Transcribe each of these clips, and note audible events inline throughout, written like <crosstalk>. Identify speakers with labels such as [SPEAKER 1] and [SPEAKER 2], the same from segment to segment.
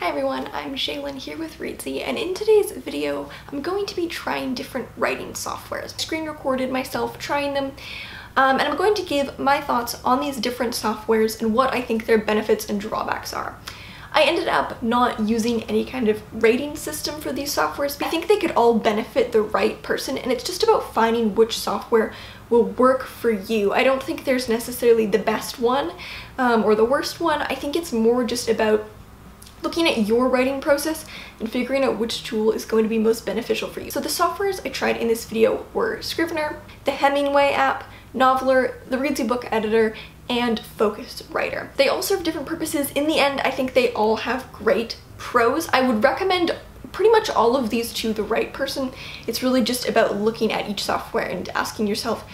[SPEAKER 1] Hi everyone, I'm Shaylin here with Reedsy, and in today's video, I'm going to be trying different writing softwares. I screen recorded myself trying them, um, and I'm going to give my thoughts on these different softwares and what I think their benefits and drawbacks are. I ended up not using any kind of rating system for these softwares. I think they could all benefit the right person, and it's just about finding which software will work for you. I don't think there's necessarily the best one um, or the worst one. I think it's more just about looking at your writing process and figuring out which tool is going to be most beneficial for you. So the softwares I tried in this video were Scrivener, the Hemingway app, Novlr, the Reedsy Book Editor, and FocusWriter. They all serve different purposes. In the end, I think they all have great pros. I would recommend pretty much all of these to the right person. It's really just about looking at each software and asking yourself,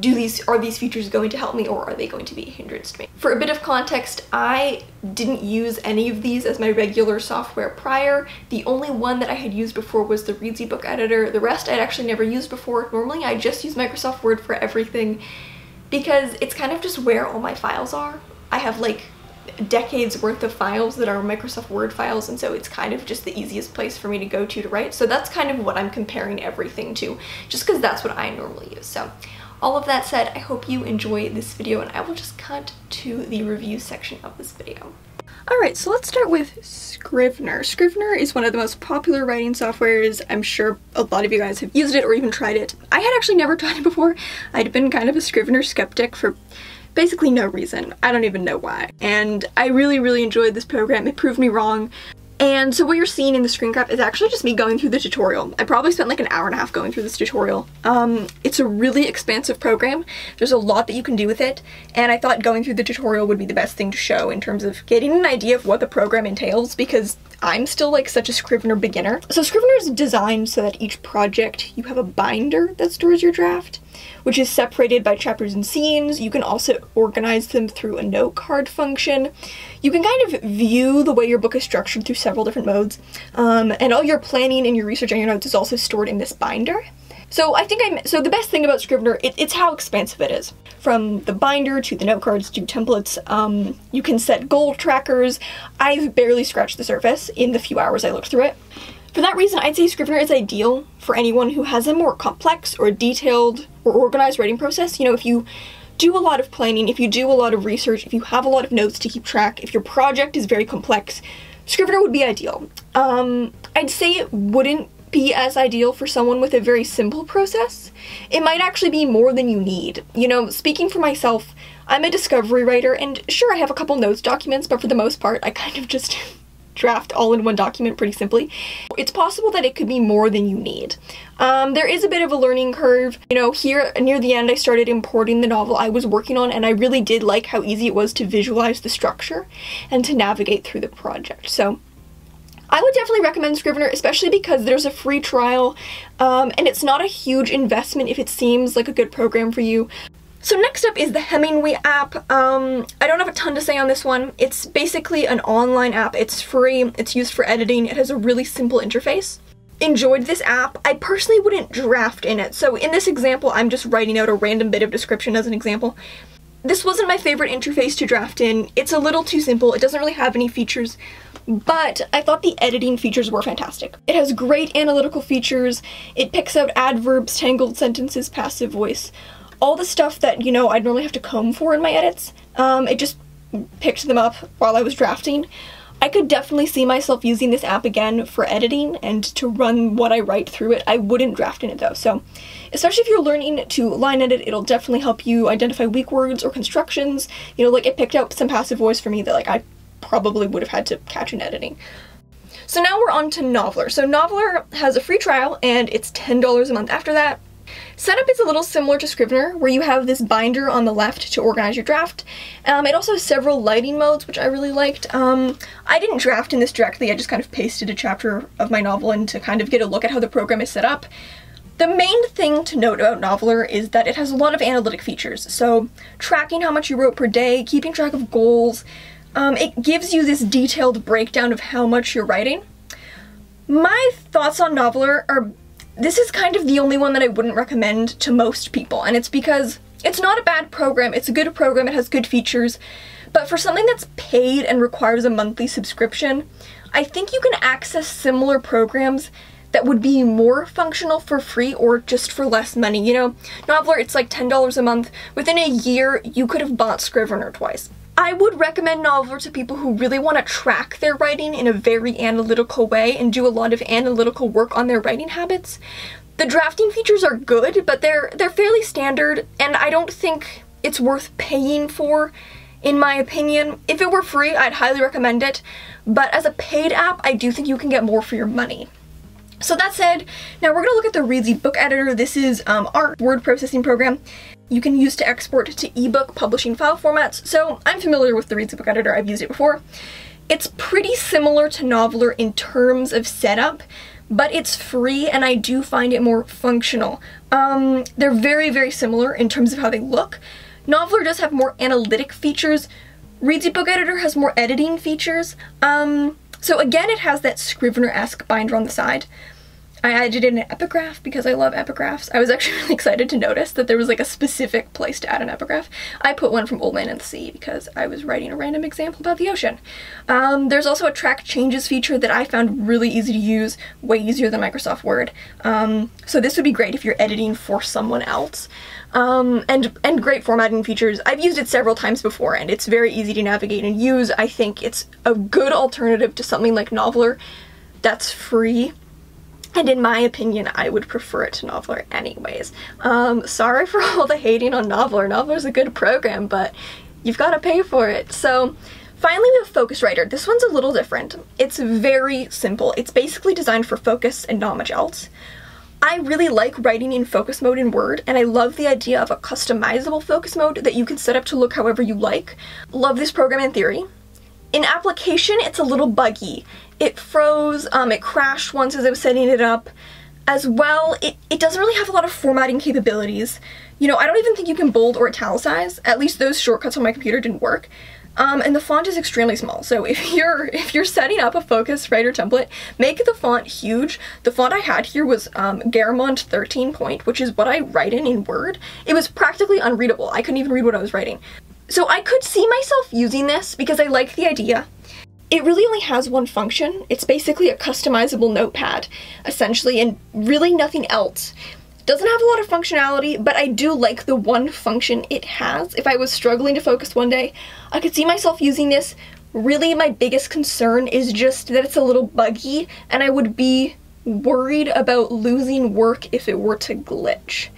[SPEAKER 1] do these are these features going to help me or are they going to be a hindrance to me? For a bit of context, I didn't use any of these as my regular software prior. The only one that I had used before was the Reedsy book editor. The rest I'd actually never used before. Normally I just use Microsoft Word for everything because it's kind of just where all my files are. I have like decades worth of files that are Microsoft Word files and so it's kind of just the easiest place for me to go to to write. So that's kind of what I'm comparing everything to just because that's what I normally use. So all of that said, I hope you enjoy this video and I will just cut to the review section of this video. Alright, so let's start with Scrivener. Scrivener is one of the most popular writing softwares. I'm sure a lot of you guys have used it or even tried it. I had actually never <laughs> tried it before. I'd been kind of a Scrivener skeptic for basically no reason. I don't even know why. And I really, really enjoyed this program. It proved me wrong. And so what you're seeing in the screen grab is actually just me going through the tutorial. I probably spent like an hour and a half going through this tutorial. Um, it's a really expansive program. There's a lot that you can do with it, and I thought going through the tutorial would be the best thing to show in terms of getting an idea of what the program entails because I'm still like such a Scrivener beginner. So Scrivener is designed so that each project you have a binder that stores your draft, which is separated by chapters and scenes. You can also organize them through a note card function. You can kind of view the way your book is structured through several different modes, um, and all your planning and your research and your notes is also stored in this binder. So I think I'm, so the best thing about Scrivener, it, it's how expansive it is. From the binder to the note cards to templates, um, you can set goal trackers. I've barely scratched the surface in the few hours I looked through it. For that reason, I'd say Scrivener is ideal for anyone who has a more complex or detailed or organized writing process. You know, if you do a lot of planning, if you do a lot of research, if you have a lot of notes to keep track, if your project is very complex, Scrivener would be ideal. Um, I'd say it wouldn't be as ideal for someone with a very simple process. It might actually be more than you need. You know, speaking for myself, I'm a discovery writer, and sure, I have a couple notes documents, but for the most part, I kind of just <laughs> draft all in one document pretty simply. It's possible that it could be more than you need. Um, there is a bit of a learning curve. You know, here near the end I started importing the novel I was working on and I really did like how easy it was to visualize the structure and to navigate through the project. So I would definitely recommend Scrivener, especially because there's a free trial, um, and it's not a huge investment if it seems like a good program for you. So next up is the Hemingway app. Um, I don't have a ton to say on this one. It's basically an online app. It's free. It's used for editing. It has a really simple interface. Enjoyed this app. I personally wouldn't draft in it. So in this example, I'm just writing out a random bit of description as an example. This wasn't my favorite interface to draft in. It's a little too simple. It doesn't really have any features but I thought the editing features were fantastic. It has great analytical features, it picks out adverbs, tangled sentences, passive voice, all the stuff that, you know, I'd normally have to comb for in my edits. Um, it just picked them up while I was drafting. I could definitely see myself using this app again for editing and to run what I write through it. I wouldn't draft in it though, so especially if you're learning to line edit, it'll definitely help you identify weak words or constructions. You know, like it picked out some passive voice for me that like I probably would have had to catch in editing. So now we're on to Novlr. So Novlr has a free trial and it's $10 a month after that. Setup is a little similar to Scrivener, where you have this binder on the left to organize your draft. Um, it also has several lighting modes, which I really liked. Um, I didn't draft in this directly, I just kind of pasted a chapter of my novel in to kind of get a look at how the program is set up. The main thing to note about Novlr is that it has a lot of analytic features, so tracking how much you wrote per day, keeping track of goals, um, it gives you this detailed breakdown of how much you're writing. My thoughts on Novlr are this is kind of the only one that I wouldn't recommend to most people, and it's because it's not a bad program, it's a good program, it has good features, But for something that's paid and requires a monthly subscription, I think you can access similar programs that would be more functional for free or just for less money. You know, Novlr, it's like $10 a month. Within a year, you could have bought Scrivener twice. I would recommend Novlr to people who really want to track their writing in a very analytical way and do a lot of analytical work on their writing habits. The drafting features are good, but they're they're fairly standard and I don't think it's worth paying for in my opinion. If it were free, I'd highly recommend it, but as a paid app, I do think you can get more for your money. So that said, now we're going to look at the Reedsy book editor. This is um, our word processing program you can use to export to ebook publishing file formats. So I'm familiar with the Reedsy book editor, I've used it before. It's pretty similar to Novlr in terms of setup, but it's free and I do find it more functional. Um, they're very, very similar in terms of how they look. Novlr does have more analytic features. Reedsy Book Editor has more editing features. Um, so again, it has that Scrivener-esque binder on the side. I added in an epigraph because I love epigraphs. I was actually <laughs> really excited to notice that there was like a specific place to add an epigraph. I put one from Old Man and the Sea because I was writing a random example about the ocean. Um, there's also a track changes feature that I found really easy to use, way easier than Microsoft Word. Um, so this would be great if you're editing for someone else. Um, and, and great formatting features. I've used it several times before and it's very easy to navigate and use. I think it's a good alternative to something like Novlr that's free and in my opinion, I would prefer it to Novlr anyways. Um, sorry for <laughs> all the hating on Novlr. Novlr's a good program, but you've got to pay for it. So finally we have FocusWriter. This one's a little different. It's very simple. It's basically designed for focus and not much else. I really like writing in focus mode in Word, and I love the idea of a customizable focus mode that you can set up to look however you like. Love this program in theory. In application, it's a little buggy. It froze, um, it crashed once as I was setting it up. As well, it, it doesn't really have a lot of formatting capabilities. You know, I don't even think you can bold or italicize. At least those shortcuts on my computer didn't work. Um, and the font is extremely small. So if <laughs> you're if you're setting up a focus writer template, make the font huge. The font I had here was um, Garamond 13 point, which is what I write in in Word. It was practically unreadable. I couldn't even read what I was writing. So I could see myself using this because I like the idea. It really only has one function. It's basically a customizable notepad, essentially, and really nothing else. Doesn't have a lot of functionality, but I do like the one function it has. If I was struggling to focus one day, I could see myself using this. Really, my biggest concern is just that it's a little buggy, and I would be worried about losing work if it were to glitch.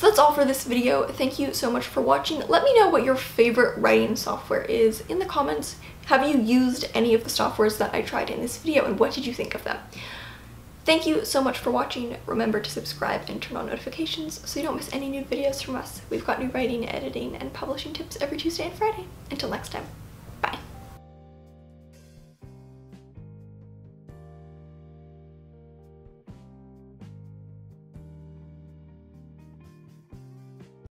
[SPEAKER 1] So that's all for this video. Thank you so much for watching. Let me know what your favorite writing software is in the comments. Have you used any of the softwares that I tried in this video and what did you think of them? Thank you so much for watching. Remember to subscribe and turn on notifications so you don't miss any new videos from us. We've got new writing, editing, and publishing tips every Tuesday and Friday. Until next time.